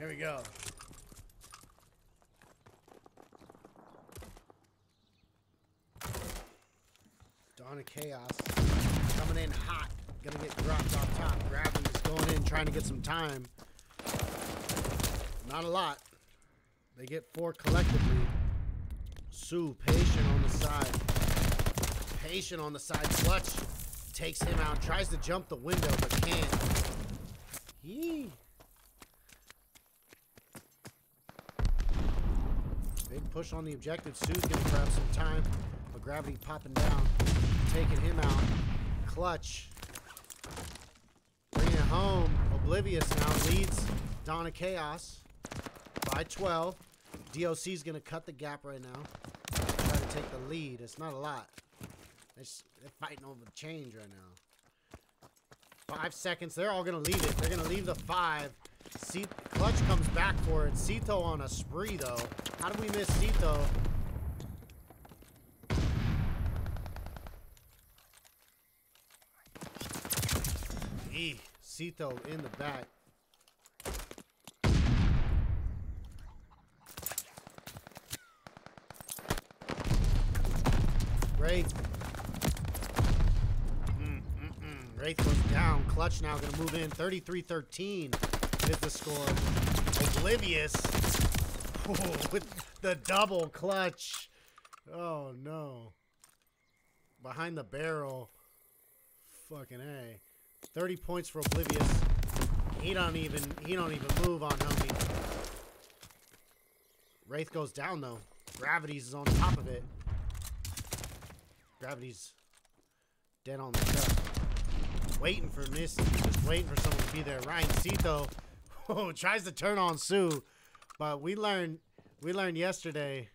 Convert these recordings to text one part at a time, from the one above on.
Here we go. Dawn of Chaos coming in hot. Gonna get dropped off top. Grabbing, Gravity's going in, trying to get some time. Not a lot. They get four collectively. Sue, patient on the side. Patient on the side. Clutch takes him out. Tries to jump the window, but can't. Yee. Big push on the objective. Sue's gonna grab some time, but gravity popping down, taking him out. Clutch. Bringing it home. Oblivious now leads Dawn of Chaos by 12. DOC's gonna cut the gap right now. Try to take the lead. It's not a lot. They're, they're fighting over the change right now. Five seconds. They're all gonna leave it. They're gonna leave the five. C Clutch comes back for it. Cito on a spree though. How did we miss Cito? Eee, Cito in the back. Wraith. Mm, mm, mm. Wraith goes down. Clutch now gonna move in. 33-13 is the score. Oblivious. With the double clutch. Oh no. Behind the barrel. Fucking A. 30 points for Oblivious. He don't even he don't even move on homie. Wraith goes down though. Gravity's is on top of it. Gravity's dead on the truck. Waiting for Misty. Just waiting for someone to be there. Ryan Cito oh, tries to turn on Sue. But we learned we learned yesterday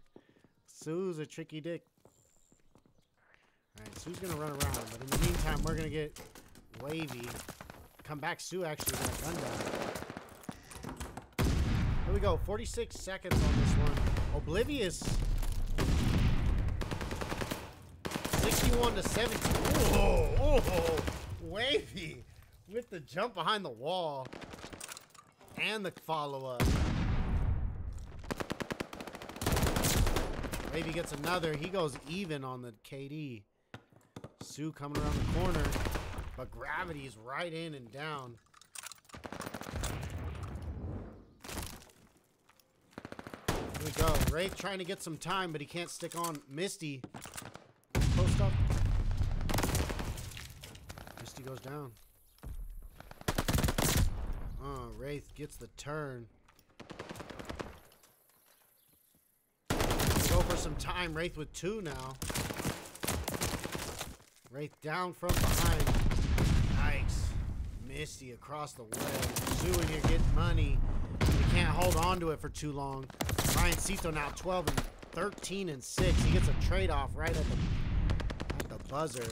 Sue's a tricky dick. Alright, Sue's gonna run around, but in the meantime we're gonna get wavy. Come back, Sue actually got a gun down. Here we go, 46 seconds on this one. Oblivious 61 to 70. Oh, oh, wavy with the jump behind the wall and the follow Wavy gets another. He goes even on the KD. Sue coming around the corner, but gravity's right in and down. Here we go. Wraith trying to get some time, but he can't stick on. Misty Post up. Misty goes down. Oh, Wraith gets the turn. Go for some time. Wraith with two now. Wraith down from behind. Nice. Misty across the way. Sue in here getting money. We can't hold on to it for too long. Ryan Cito now 12 and 13 and 6. He gets a trade off right at the at the buzzer.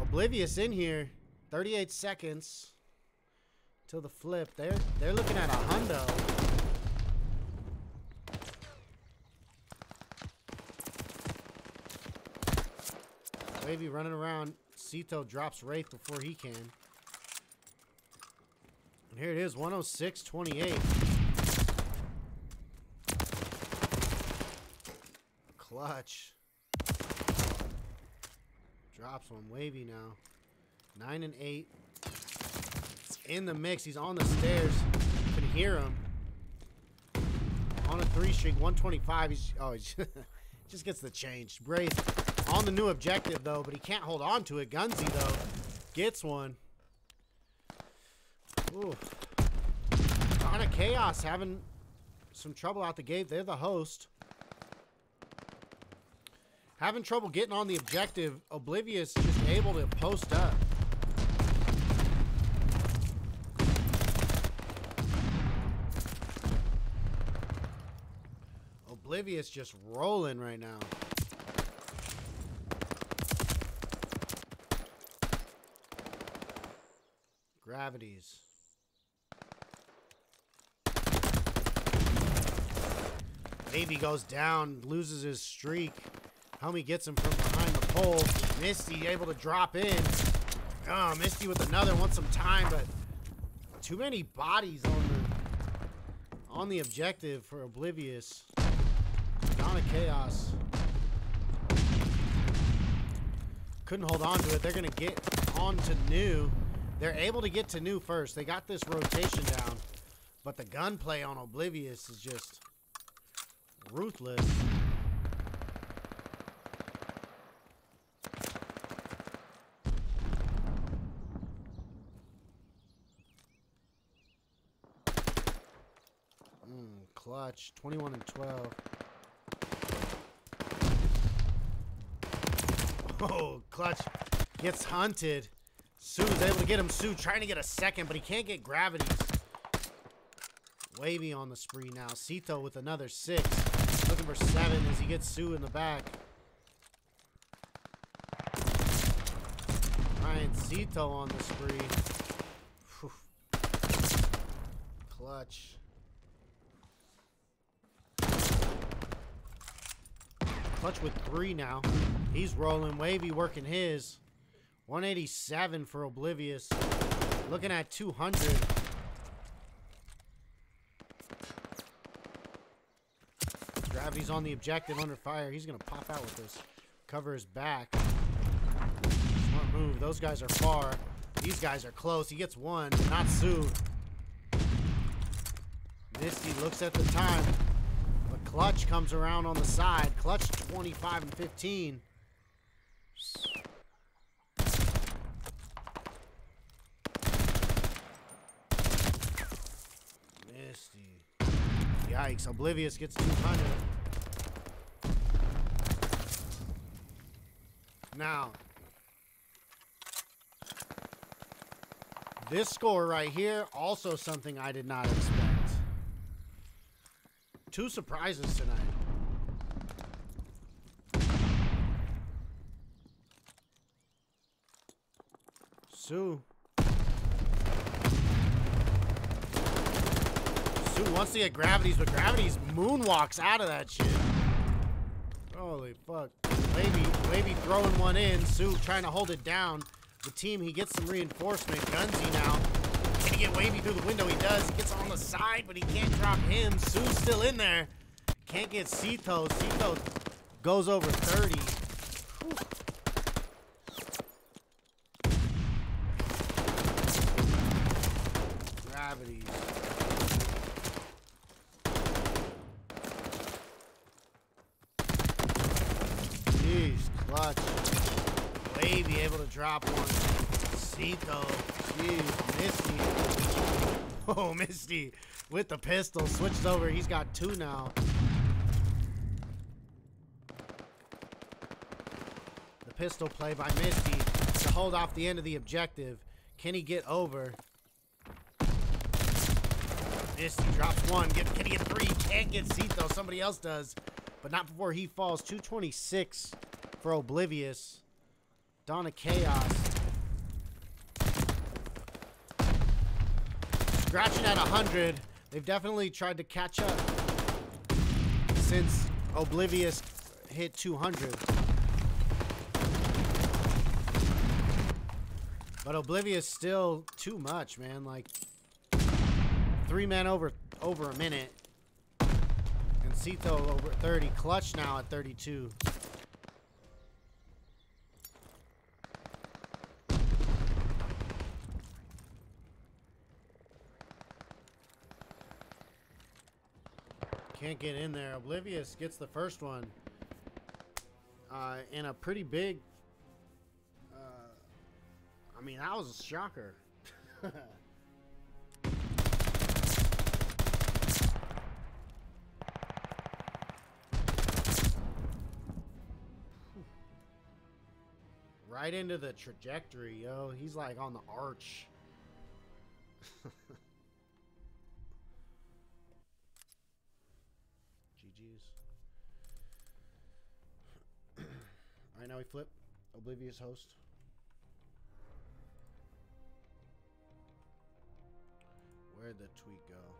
Oblivious in here. 38 seconds till the flip. They're they're looking at a hundo. Wavy running around. Sito drops Wraith before he can. And here it is, 106-28. Clutch. Drops one. Wavy now. Nine and eight. In the mix. He's on the stairs. Can hear him. On a three streak. 125. He's oh he just gets the change. Wraith on the new objective though, but he can't hold on to it. Gunsy though. Gets one. Ooh. Dawn of Chaos having some trouble out the gate. They're the host. Having trouble getting on the objective. Oblivious just able to post up. Oblivious just rolling right now. Gravities. Baby goes down, loses his streak. Homie gets him from behind the pole. Misty able to drop in. Oh, Misty with another. Wants some time, but too many bodies on the on the objective for Oblivious. Dawn of Chaos. Couldn't hold on to it. They're going to get on to New. They're able to get to New first. They got this rotation down. But the gunplay on Oblivious is just ruthless. Mm, clutch. 21 and 12. Oh, clutch gets hunted. Suu's able to get him. Sue trying to get a second, but he can't get gravities. Wavy on the spree now. Sito with another six. Looking for seven as he gets Sue in the back. Ryan Sito on the spree. Whew. Clutch. Clutch with three now. He's rolling. Wavy working his. 187 for Oblivious. Looking at 200. Gravity's on the objective under fire. He's going to pop out with this. Cover his back. Smart move. Those guys are far. These guys are close. He gets one. Not Suu. Misty looks at the time. But Clutch comes around on the side. Clutch 25 and 15. Misty. Yikes. Oblivious gets 200. Now, this score right here, also something I did not expect. Two surprises tonight. Suu. Wants to get gravities, but gravities moonwalks out of that shit. Holy fuck. Wavy, Wavy throwing one in. Sue trying to hold it down. The team, he gets some reinforcement. Gunsy now. Can he get Wavy through the window? He does. He gets on the side, but he can't drop him. Sue's still in there. Can't get Sito. Sito goes over 30. Whew. Gravities. Jeez, clutch. Wavy able to drop one. Sito. Jeez, Misty. Oh, Misty with the pistol. Switched over. He's got two now. The pistol play by Misty to hold off the end of the objective. Can he get over? Misty drops one. Get, can he get three? Can't get Sito. Somebody else does. But not before he falls. 226 for Oblivious. Dawn of Chaos. Scratching at 100. They've definitely tried to catch up since Oblivious hit 200. But Oblivious still too much, man. Like three men over over a minute. And Sito over 30. Clutch now at 32. Can't get in there. Oblivious gets the first one. Uh, in a pretty big... Uh, I mean, that was a shocker. right into the trajectory, yo. He's like on the arch. Flip. Oblivious host. Where'd the tweet go?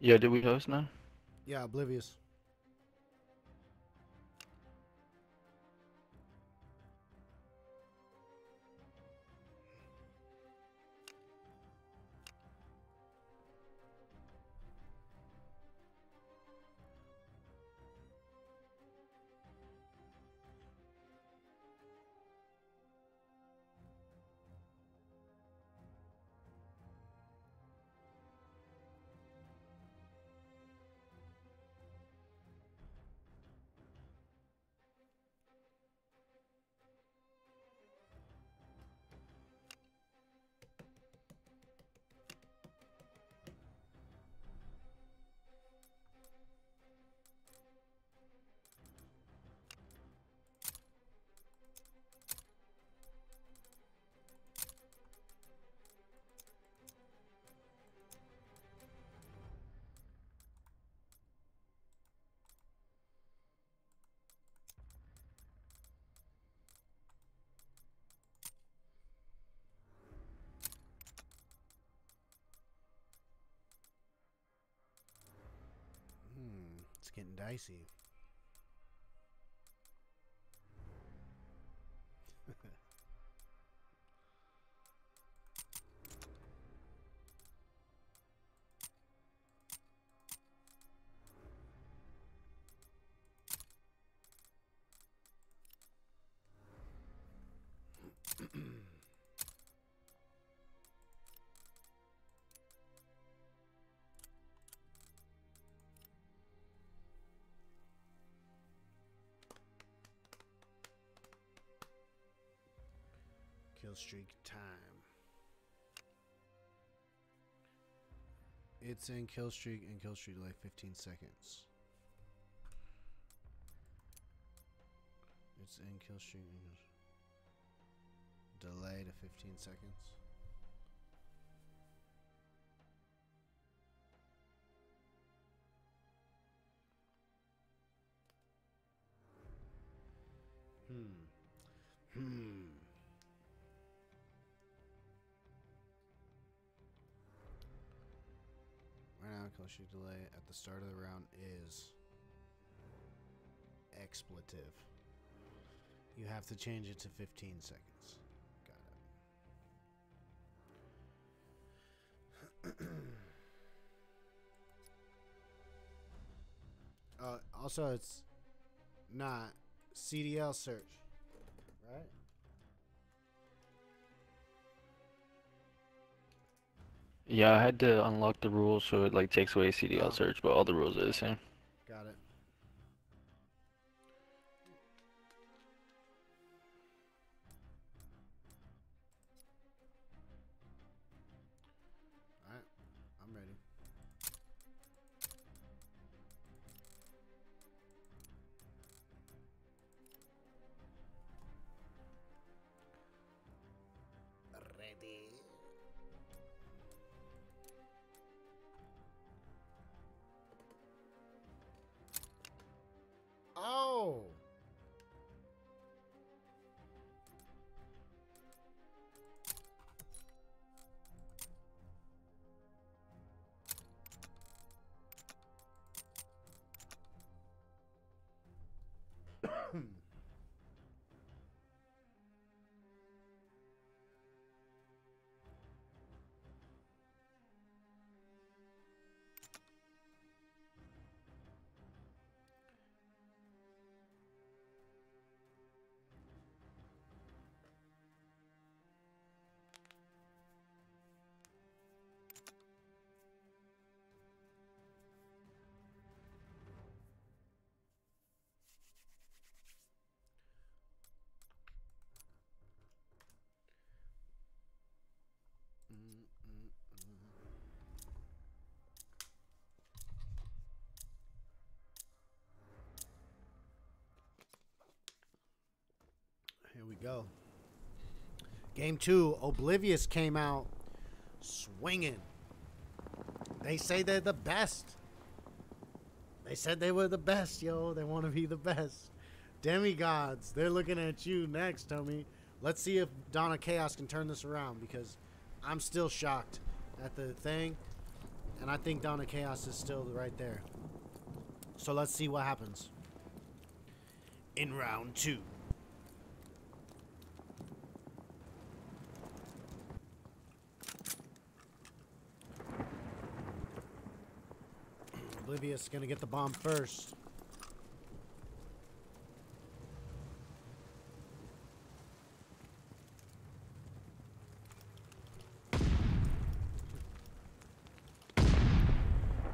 Yeah, did we host now? Yeah, Oblivious. Getting dicey. Streak time. It's in kill streak and kill streak delay 15 seconds. It's in kill streak delay to 15 seconds. Streak delay at the start of the round is expletive. You have to change it to 15 seconds. Got it. uh, also, it's not CDL search, right? Yeah, I had to unlock the rules so it like takes away CDL Oh. search, but all the rules are the same. Here we go. Game two, Oblivious came out swinging. They say they're the best. They said they were the best, yo. They want to be the best. Demigods, they're looking at you next, homie. Let's see if Dawn of Chaos can turn this around because I'm still shocked at the thing. And I think Dawn of Chaos is still right there. So let's see what happens. In round two. Oblivious gonna get the bomb first.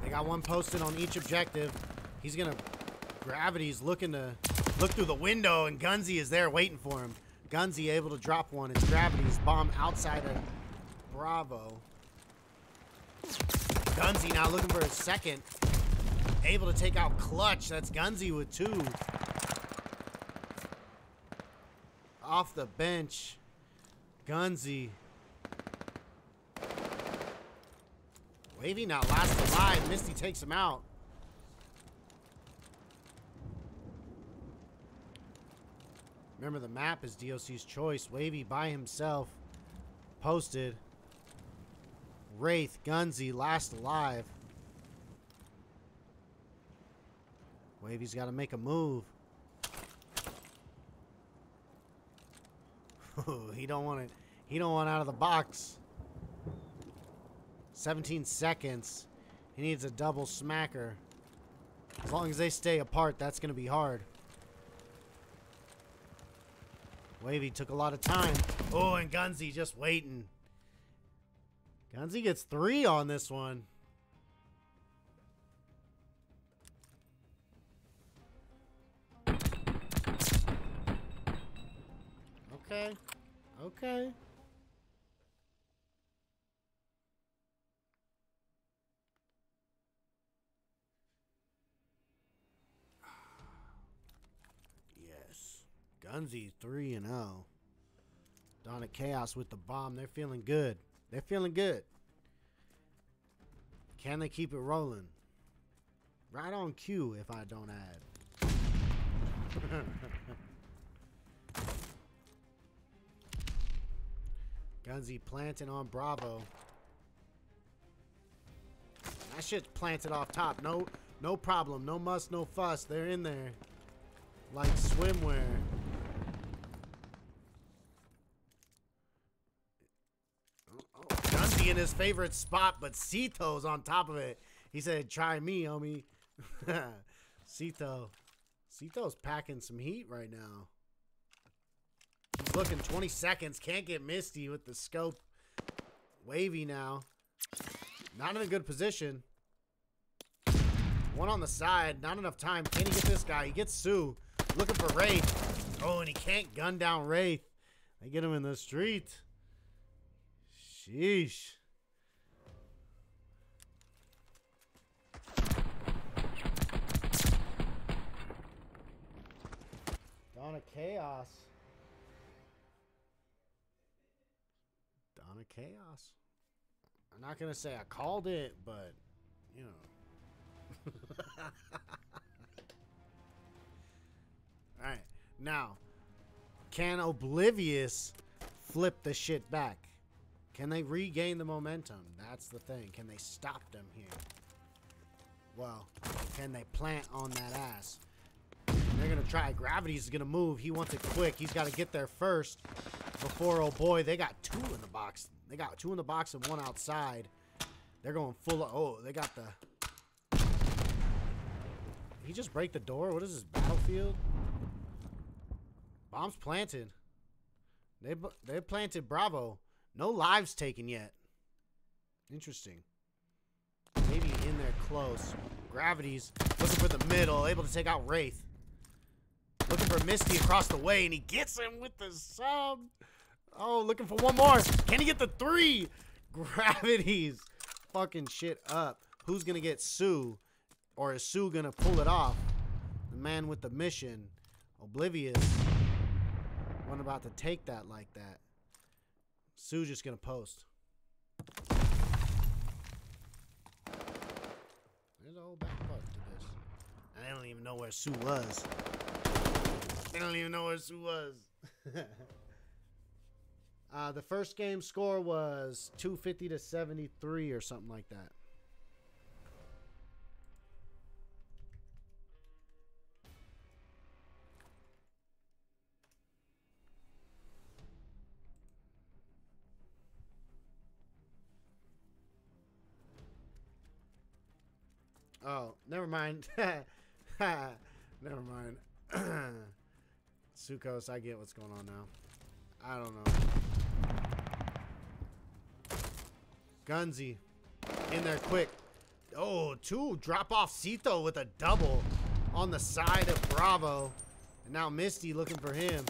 They got one posted on each objective. He's gonna. Gravity's looking to look through the window, and Gunsy is there waiting for him. Gunsy able to drop one. It's Gravity's bomb outside of Bravo. Gunsy now looking for a second. Able to take out Clutch. That's Gunsy with two. Off the bench. Gunsy. Wavy now last alive. Misty takes him out. Remember the map is DOC's choice. Wavy by himself. Posted. Wraith, Gunsy, last alive. Wavy's got to make a move. he don't want it. He don't want out of the box. 17 seconds. He needs a double smacker. As long as they stay apart, that's going to be hard. Wavy took a lot of time. Oh, and Gunsy just waiting. Gunsy gets three on this one. Okay. Okay. Yes. Gunsy 3 and 0. Dawn of Chaos with the bomb. They're feeling good. They're feeling good. Can they keep it rolling? Right on cue if I don't add. Gunsy planting on Bravo. That shit's planted off top. No no problem. No muss, no fuss. They're in there. Like swimwear. Gunsy in his favorite spot, but Cito's on top of it. He said, try me, homie. Cito. Cito's packing some heat right now. Looking 20 seconds. Can't get Misty with the scope. Wavy now. Not in a good position. One on the side. Not enough time. Can he get this guy? He gets Sue. Looking for Wraith. Oh, and he can't gun down Wraith. They get him in the street. Sheesh. Dawn of Chaos. Of Chaos. I'm not to say I called it, but, you know. Alright. Now, can Oblivious flip the shit back? Can they regain the momentum? That's the thing. Can they stop them here? Well, can they plant on that ass? They're to try. Gravity's to move. He wants it quick. He's got to get there first before, oh boy, they got two in the box. They got two in the box and one outside. They're going full of, oh, they got the... Did he just break the door? What is this, battlefield? Bombs planted. They, they planted Bravo. No lives taken yet. Interesting. Maybe in there close. Gravity's looking for the middle, able to take out Wraith. Looking for Misty across the way, and he gets him with the sub. Oh, looking for one more. Can he get the three? Gravity's fucking shit up. Who's going to get Sue? Or is Sue going to pull it off? The man with the mission. Oblivious. One about to take that like that. Sue just gonna post. There's a whole back part to this. They don't even know where Sue was. They don't even know where Sue was. Uh, the first game score was 250 to 73 or something like that. Oh, never mind. never mind. Sukos, I get what's going on now. I don't know. Gunzy. In there quick. Oh, two. Drop off Cito with a double on the side of Bravo. And now Misty looking for him.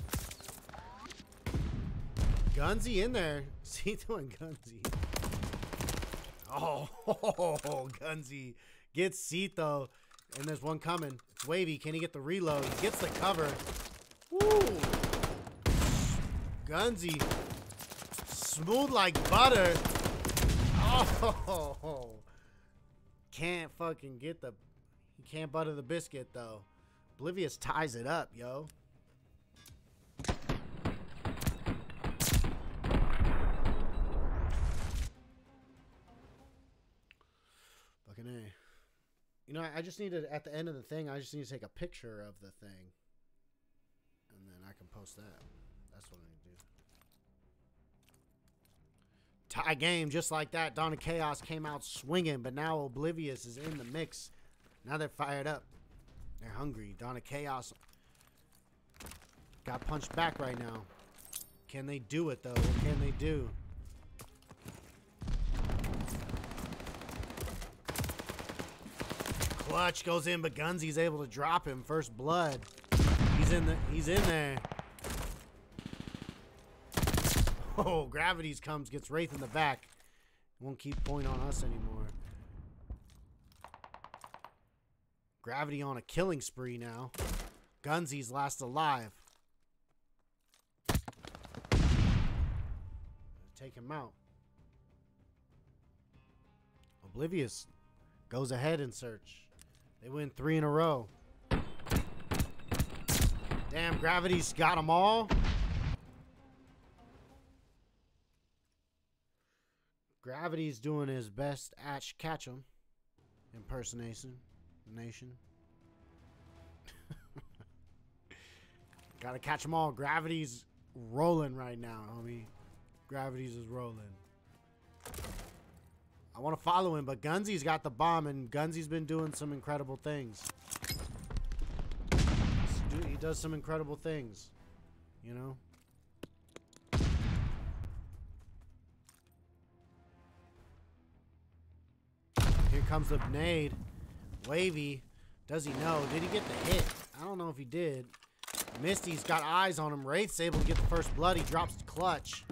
Gunzy in there. Cito and Gunzy. Oh, Gunzy gets Cito. And there's one coming. It's Wavy. Can he get the reload? He gets the cover. Woo! Gunzy. Smooth like butter. Oh! Can't fucking get the... He can't butter the biscuit, though. Oblivious ties it up, yo. Fucking A. You know, I just need to, at the end of the thing, I just need to take a picture of the thing. And then I can post that. That's what I need to do. Tie game, just like that. Dawn of Chaos came out swinging, but now Oblivious is in the mix. Now they're fired up. They're hungry. Dawn of Chaos got punched back right now. Can they do it, though? What can they do? Clutch goes in, but Gunzy's able to drop him. First blood. He's in the. He's in there. Oh, Gravities comes, gets Wraith in the back. Won't keep point on us anymore. Gravity on a killing spree now. Gunzy's last alive. Take him out. Oblivious goes ahead in search. They win three in a row. Damn, Gravity's got them all. Gravity's doing his best Ash Ketchum impersonation nation. Gotta catch them all. Gravity's rolling right now, homie. Gravity's is rolling. I want to follow him, but Gunzy's got the bomb, and Gunzy's been doing some incredible things. He does some incredible things, you know? Comes the nade. Wavy. Does he know? Did he get the hit? I don't know if he did. Misty's got eyes on him. Wraith's able to get the first blood. He drops the clutch.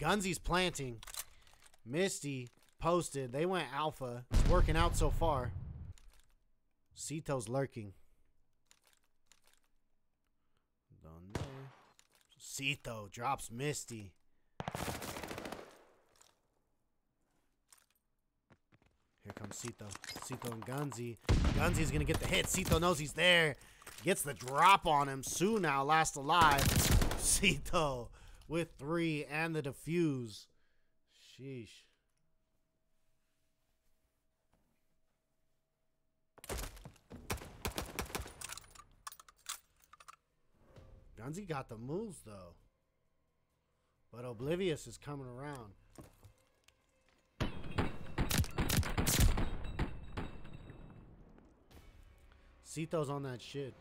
Gunzy's planting. Misty posted. They went alpha. It's working out so far. Cito's lurking. Cito drops Misty. Comes Cito. Cito and Gunzy. Gunzy's gonna get the hit. Cito knows he's there. Gets the drop on him. Sue now last alive. Cito with three and the defuse. Sheesh. Gunzy got the moves though. But Oblivious is coming around. Cito's on that shit.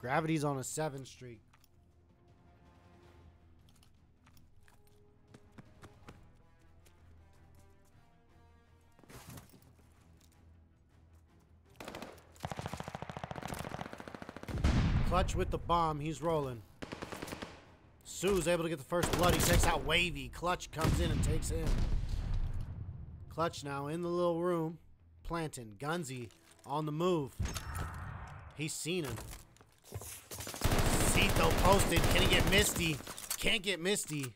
Gravity's on a seven streak. Clutch with the bomb. He's rolling. Sue's able to get the first blood. He takes out Wavy. Clutch comes in and takes him. Clutch now in the little room. Planting. Gunzy on the move. He's seen him. Cito posted. Can he get Misty? Can't get Misty.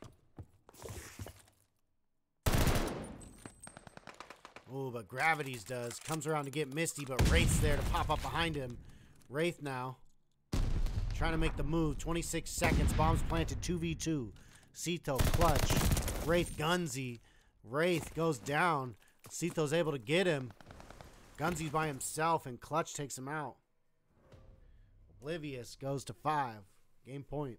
Oh, but Gravities does. Comes around to get Misty, but Wraith's there to pop up behind him. Wraith now. Trying to make the move. 26 seconds. Bombs planted. 2v2. Sito clutch. Wraith Gunzi. Wraith goes down. Sito's able to get him. Gunzi's by himself, and Clutch takes him out. Oblivious goes to five. Game point.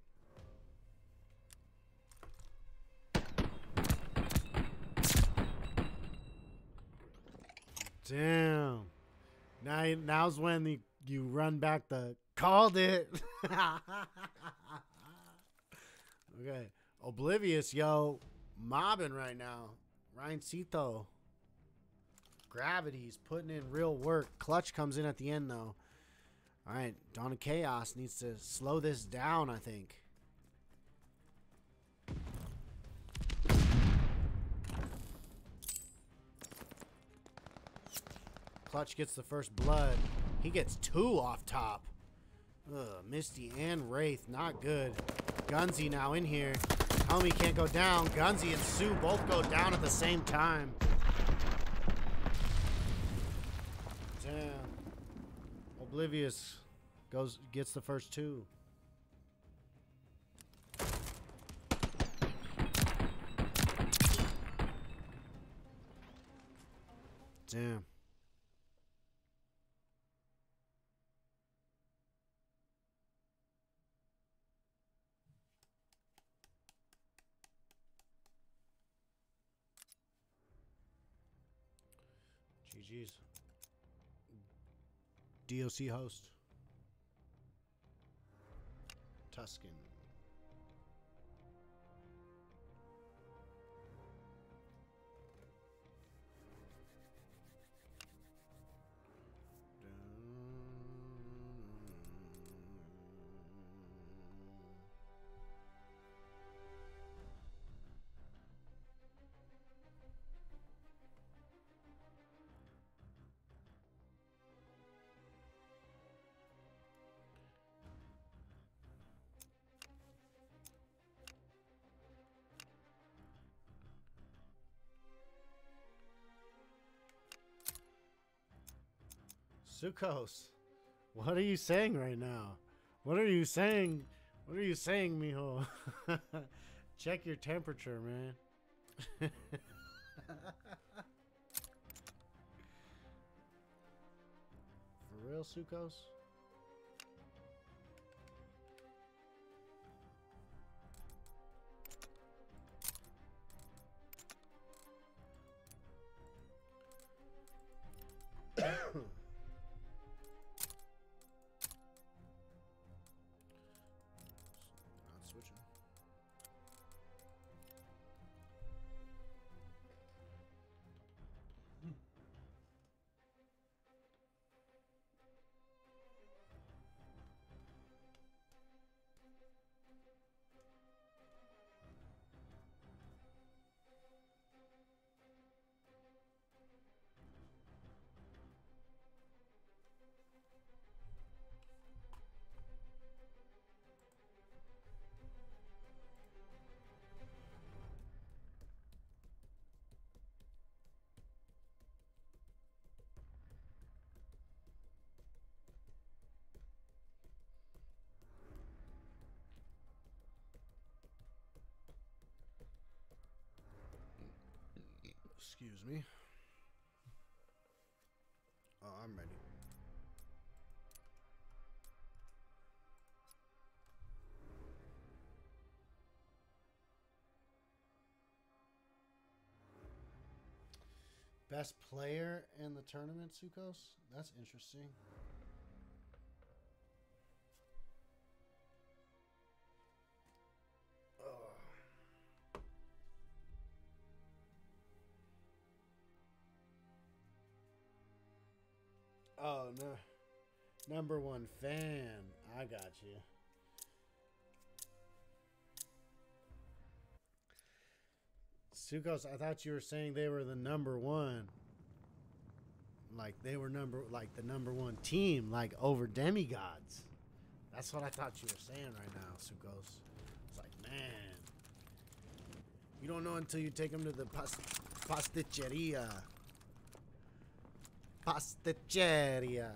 Damn. Now, now's when the you run back the called it. okay. Oblivious, yo. Mobbing right now. Ryan Cito. Gravity's putting in real work. Clutch comes in at the end, though. All right. Dawn of Chaos needs to slow this down, I think. Clutch gets the first blood. He gets two off top. Ugh, Misty and Wraith, not good. Gunzy now in here. Homie can't go down. Gunzy and Sue both go down at the same time. Damn. Oblivious goes gets the first two. Damn. DOC host. Tuscan. Sukos, what are you saying right now? What are you saying? What are you saying, mijo? Check your temperature, man. For real, Sukos? Me. Oh, I'm ready. Best player in the tournament, Sukos? That's interesting. No. Number one fan. I got you. Sukos, I thought you were saying they were the number one. Like they were number like the number one team, like over demigods. That's what I thought you were saying right now, Sukos. It's like, man. You don't know until you take them to the pas- pasticceria. Pasticceria.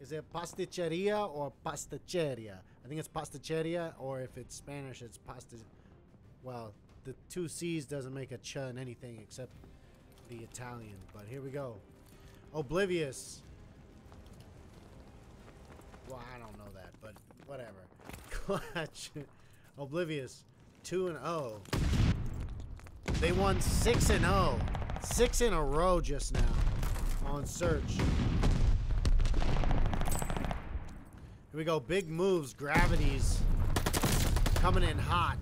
Is it pasticceria or pasticceria? I think it's pasticceria, or if it's Spanish, it's pasta. Well, the two C's doesn't make a ch in anything except the Italian. But here we go. Oblivious. Well, I don't know that, but whatever. Clutch. Oblivious. 2 and 0. They won 6 and 0. 6 in a row just now. On search. Here we go. Big moves. Gravities. Coming in hot.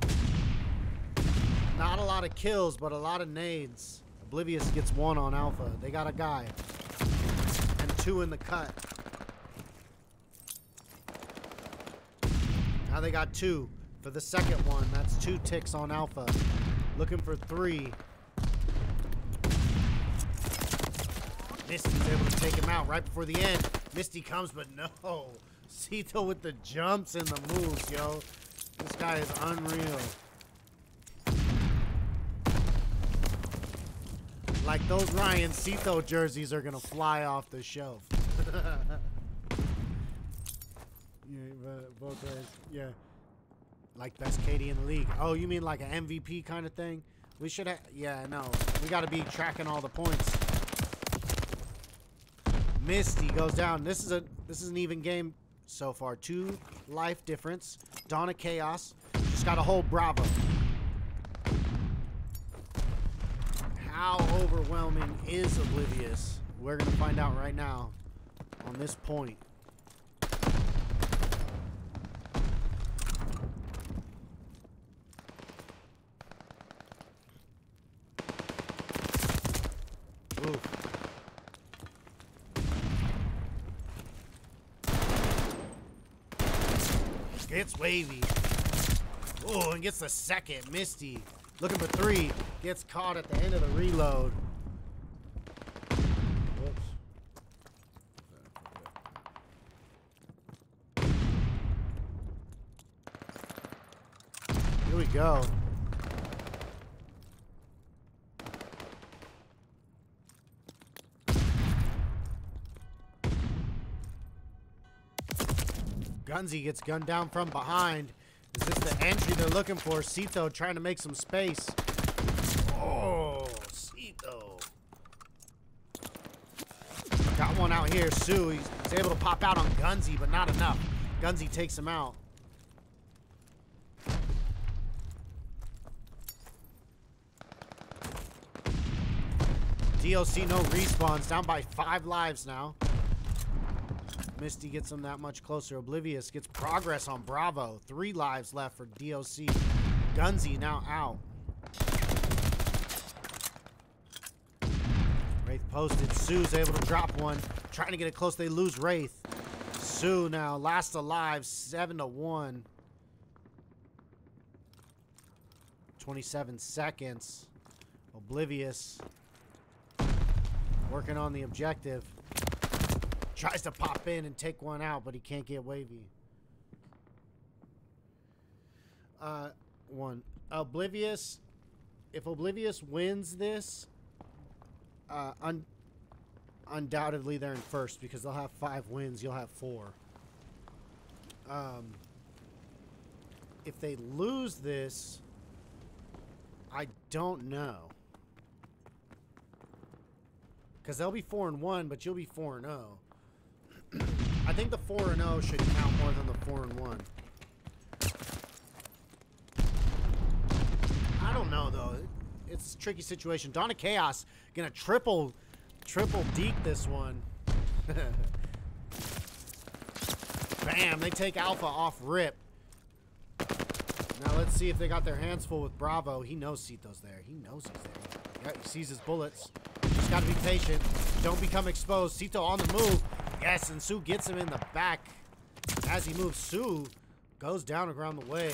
Not a lot of kills, but a lot of nades. Oblivious gets one on Alpha. They got a guy. And two in the cut. Now they got two for the second one. That's two ticks on Alpha. Looking for three. Misty's able to take him out right before the end. Misty comes, but no. Cito with the jumps and the moves, yo. This guy is unreal. Like those Ryan Cito jerseys are gonna fly off the shelf. yeah, both ways. Yeah. Like best KD in the league. Oh, you mean like an MVP kind of thing? We should have. Yeah, no. We got to be tracking all the points. Misty goes down. This is a this is an even game so far. Two life difference. Of Chaos. Just got a whole Bravo. How overwhelming is Oblivious? We're going to find out right now on this point. Gets wavy. Oh, and gets the second. Misty. Looking for three. Gets caught at the end of the reload. Whoops. Here we go. Gunzy gets gunned down from behind. Is this the entry they're looking for? Cito trying to make some space. Oh, Cito. Got one out here. Sue, he's, he's able to pop out on Gunzy, but not enough. Gunzy takes him out. DOC no respawns, down by five lives now. Misty gets him that much closer. Oblivious gets progress on Bravo. Three lives left for DOC. Gunzy now out. Wraith posted. Sue's able to drop one. Trying to get it close. They lose Wraith. Sue now last alive. 7 to 1. 27 seconds. Oblivious. Working on the objective. Tries to pop in and take one out, but he can't get wavy. Uh, one. Oblivious. If Oblivious wins this, uh, un undoubtedly they're in first because they'll have five wins. You'll have four. Um, if they lose this, I don't know. Because they'll be 4 and 1, but you'll be 4 and 0. I think the 4 and 0 should count more than the 4 and 1. I don't know though. It's a tricky situation. Dawn of Chaos gonna triple triple deep this one. Bam, they take Alpha off rip. Now let's see if they got their hands full with Bravo. He knows Cito's there. He knows he's there. Yeah, he sees his bullets. Just gotta be patient. Don't become exposed. Cito on the move. Yes, and Sue gets him in the back. As he moves, Sue goes down around the way.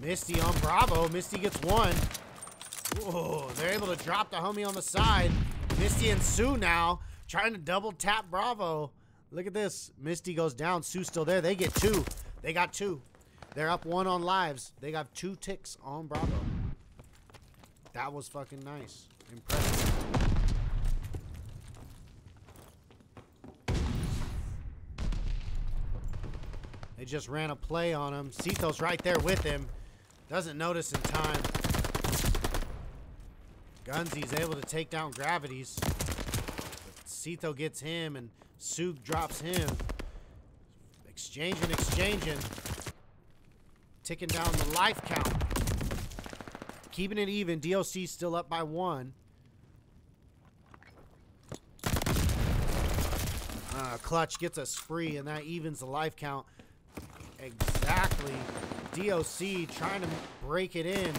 Misty on Bravo. Misty gets one. Whoa, they're able to drop the homie on the side. Misty and Sue now trying to double tap Bravo. Look at this. Misty goes down. Sue's still there. They get two. They got two. They're up one on lives. They got two ticks on Bravo. That was fucking nice. Impressive. They just ran a play on him. Cito's right there with him. Doesn't notice in time. Gunzy's able to take down Gravities. Cito gets him and Sug drops him. Exchanging, exchanging. Ticking down the life count. Keeping it even. DOC still up by one. Uh, Clutch gets a spree, and that evens the life count. Exactly. DOC trying to break it in.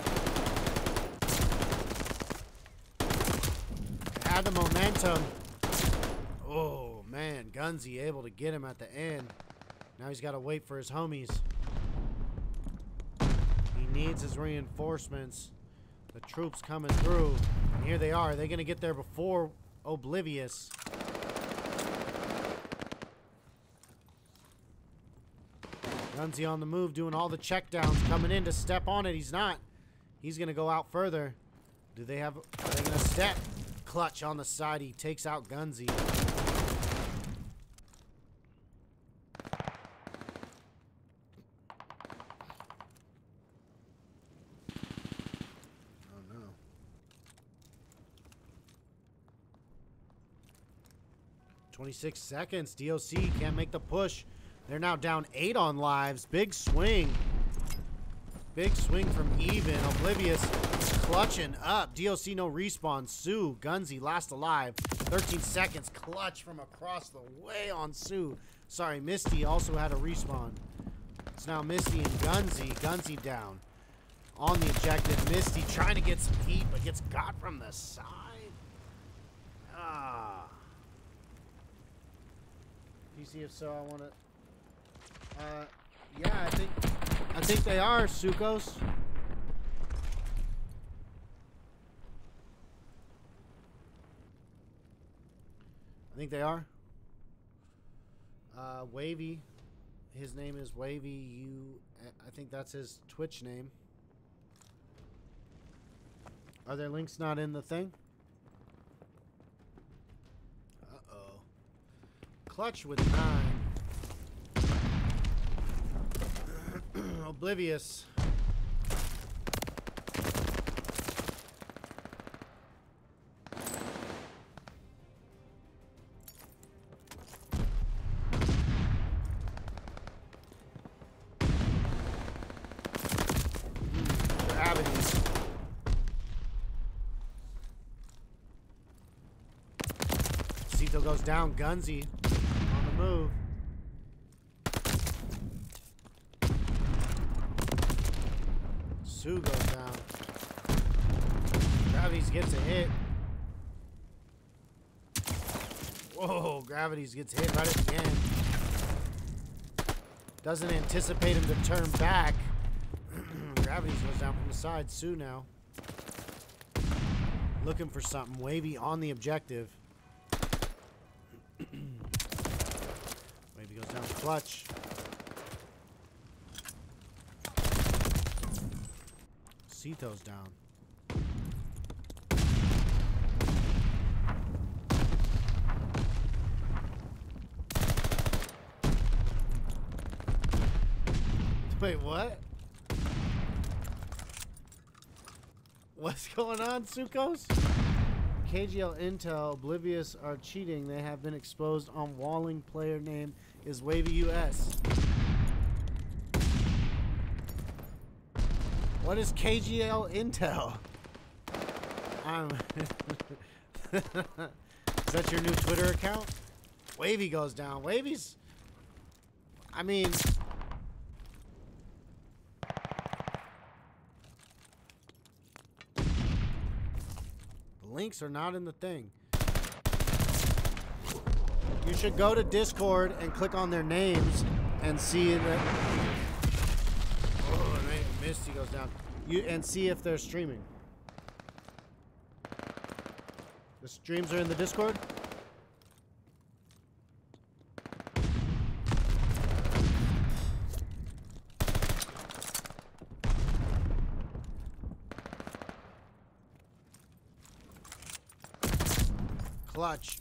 Had the momentum. Oh, man. Gunzy able to get him at the end. Now he's got to wait for his homies. Needs his reinforcements. The troops coming through. And here they are. Are they going to get there before Oblivious? Gunzy on the move, doing all the checkdowns, coming in to step on it. He's not. He's going to go out further. Do they have... Are they going to step? Clutch on the side. He takes out Gunzy. 26 seconds. DOC can't make the push. They're now down eight on lives. Big swing. Big swing from Even. Oblivious clutching up. DOC no respawn. Sue, Gunzy last alive. 13 seconds. Clutch from across the way on Sue. Sorry, Misty also had a respawn. It's now Misty and Gunzy. Gunzy down on the objective. Misty trying to get some heat, but gets got from the side. PC, if so, I want to uh, yeah, I think I think they are Sukos. I think they are. Uh, Wavy, his name is Wavy. You, I think that's his Twitch name. Are there links not in the thing? Clutch with nine. Oblivious. Goes down. The move. Sue goes down. Gravities gets a hit. Whoa, Gravities gets hit right at the end. Doesn't anticipate him to turn back. Gravities goes down from the side. Sue now. Looking for something. Wavy on the objective. Clutch. Cito's down. Wait, what? What's going on, Sukos? KGL Intel, Oblivious are cheating. They have been exposed on Walling. Player name is Wavy US. What is KGL Intel? I'm is that your new Twitter account? Wavy goes down. Wavy's. I mean. The links are not in the thing. You should go to Discord and click on their names and see that. Oh, Misty goes down. You and see if they're streaming. The streams are in the Discord. Clutch,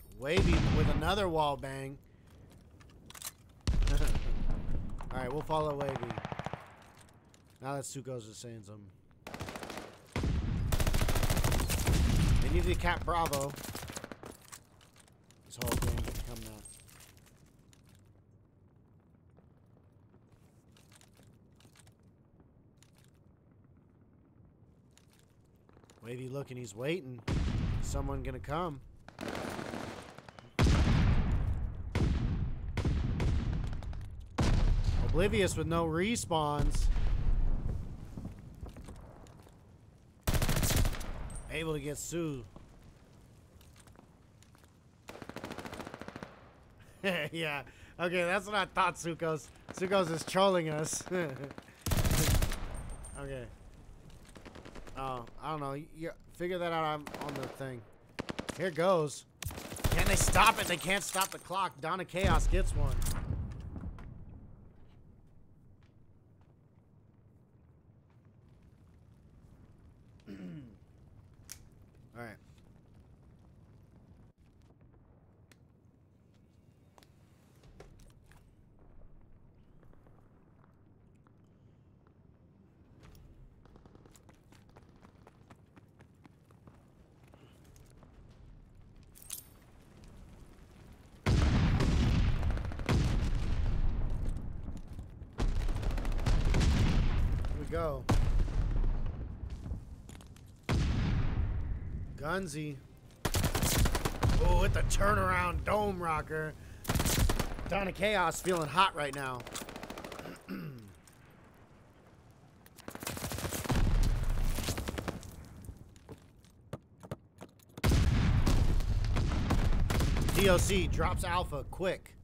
Another wall bang. Alright, we'll follow Wavy. Now that Suko's just saying something. They need to cap Bravo. This whole thing can come now. Wavy looking, he's waiting. Someone gonna come. Oblivious with no respawns. Able to get Sue. yeah. Okay, that's what I thought, Sukos. Sukos is trolling us. okay. Oh, I don't know. You figure that out on, on the thing. Here goes. Can they stop it? They can't stop the clock. Dawn of Chaos gets one. All right. Here we go. Gunzy. Oh, with the turnaround dome rocker. Dawn of Chaos feeling hot right now. DOC drops Alpha quick.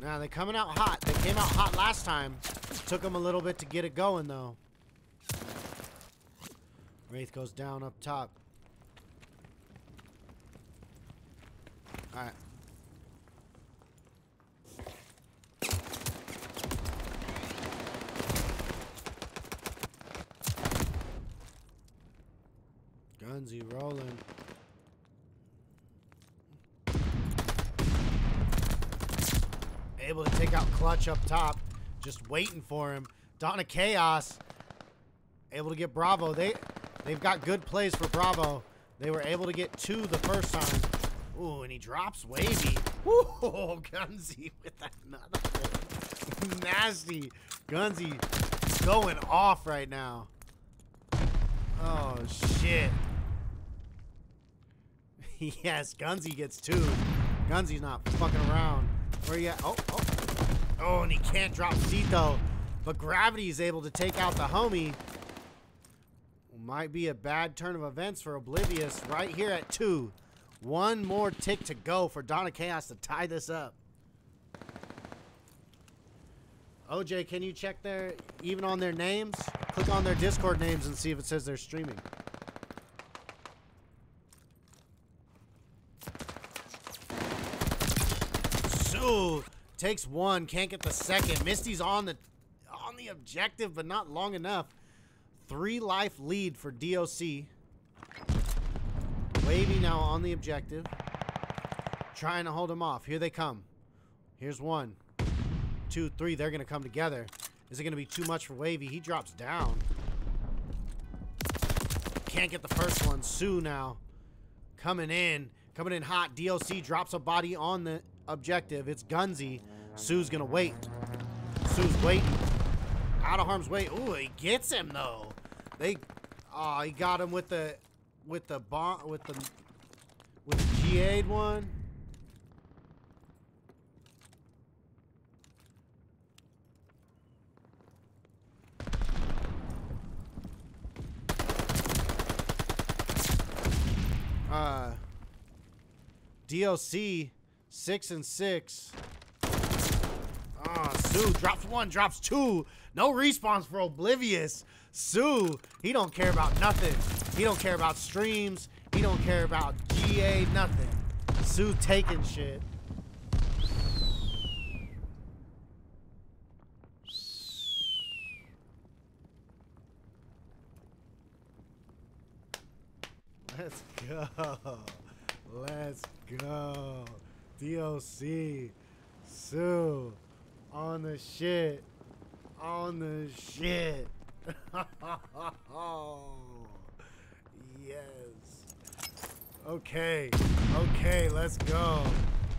Now they're coming out hot. They came out hot last time. Took them a little bit to get it going though. Wraith goes down up top. Alright. Gunzy rolling. Able to take out Clutch up top. Just waiting for him. Dawn of Chaos. Able to get Bravo. They they've got good plays for Bravo. They were able to get two the first time. Ooh, and he drops Wavy. Ooh, Gunzy with another. Nasty. Gunzy going off right now. Oh, shit. yes, Gunzy gets two. Gunzy's not fucking around. Where you at? Oh, oh. Oh, and he can't drop Cito. But Gravity is able to take out the homie. Might be a bad turn of events for Oblivious right here at two. One more tick to go for Dawn of Chaos to tie this up. OJ, can you check their, even on their names? Click on their Discord names and see if it says they're streaming. Sue takes one, can't get the second. Misty's on the on the objective, but not long enough. Three life lead for DOC. Wavy now on the objective. Trying to hold him off. Here they come. Here's one, two, three. They're going to come together. Is it going to be too much for Wavy? He drops down. Can't get the first one. Sue now coming in. Coming in hot. DOC drops a body on the objective. It's Gunzy. Sue's going to wait. Sue's waiting. Out of harm's way. Ooh, he gets him, though. They... Oh, he got him with the... With the bomb... With the... With the GA'd one. Uh, DOC six and six. Ah, Sue drops one, drops two. No respawns for Oblivious. Sue, he don't care about nothing. He don't care about streams. He don't care about GA, nothing. Sue taking shit. Let's go. Let's go. DOC. Sue. On the shit. On the shit. yes. Okay. Okay, let's go.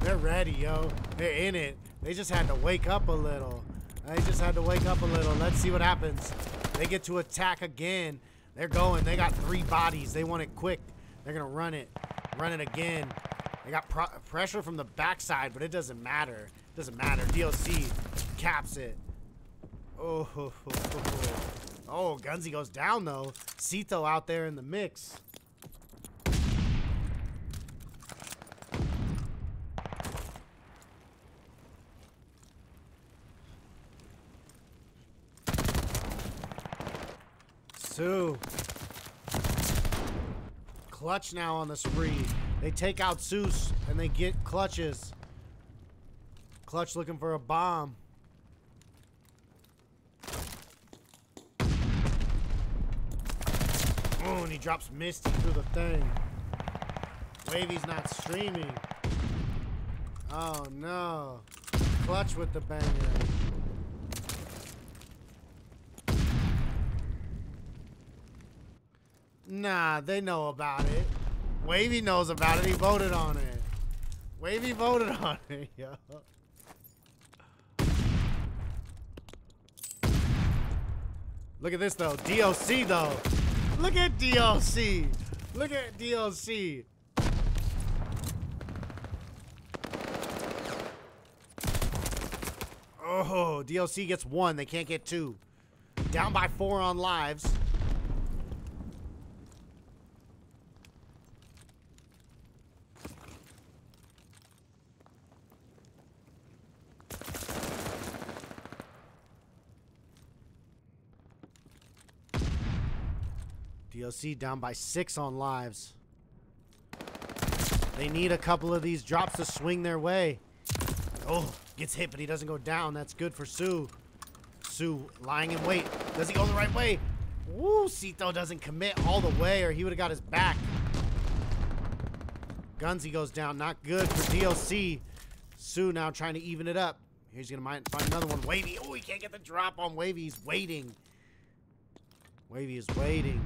They're ready, yo. They're in it. They just had to wake up a little. They just had to wake up a little. Let's see what happens. They get to attack again. They're going. They got three bodies. They want it quick. They're going to run it. Run it again. They got pressure from the backside, but it doesn't matter. It doesn't matter. DLC caps it. Oh, oh, oh, oh. Oh Gunzy goes down, though. Cito out there in the mix. Sue. Clutch now on the spree. They take out Seuss and they get clutches. Clutch looking for a bomb. He drops Misty through the thing. Wavy's not streaming. Oh no. Clutch with the banger. Nah, they know about it. Wavy knows about it. He voted on it. Wavy voted on it, yo. Look at this though. DOC though. Look at DLC. Look at DOC. Oh, DLC gets one. They can't get two. Down by four on lives. DLC down by six on lives. They need a couple of these drops to swing their way. Oh, gets hit, but he doesn't go down. That's good for Sue. Sue lying in wait. Does he go the right way? Woo, Cito doesn't commit all the way or he would have got his back. Gunzy goes down. Not good for DLC. Sue now trying to even it up. He's going to find another one. Wavy. Oh, he can't get the drop on Wavy. He's waiting. Wavy is waiting.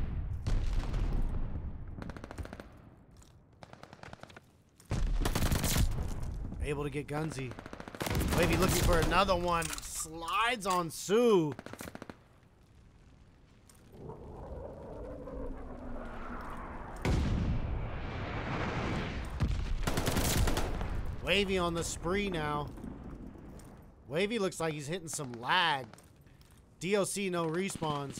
Able to get Gunzy. Maybe looking for another one. Slides on Sue. Wavy on the spree now. Wavy looks like he's hitting some lag. DOC no respawns.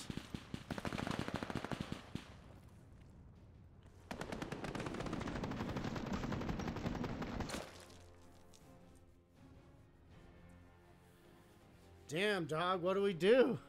Damn, dog, what do we do?